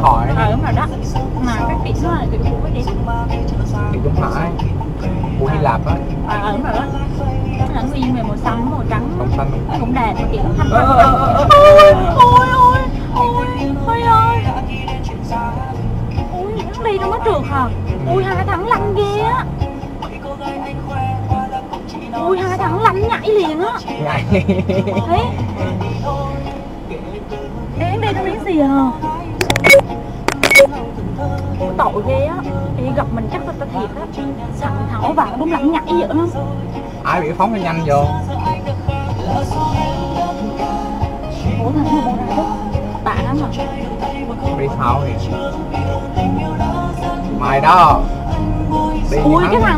hỏi. Ờ đúng rồi đó. Mà cái điểm đó là điểm của cái điểm thì Trung Hải của Hy Lạp á. Ờ ờ đúng rồi đó. Nó là nguyên về màu xanh màu trắng. Không xanh. Nó cũng đẹp mà kiểu thanh Ờ, thanh ôi ôi ôi ôi ôi. Ơi ôi nó đi đâu có trượt hả ui hai thằng lanh ghê á. Ui hai thằng lanh nhảy liền á. Nhảy. Thấy Én đi nó miếng gì à Tội ghê á. Ê, gặp mình chắc là ta thiệt á. Sẵn thảo vào đúng lạnh nhảy dữ lắm ai bị phóng cho nhanh vô? Ủa thằng bộ này đó. Tạ lắm à đi sau thì mày đó. Đi Ui cái thằng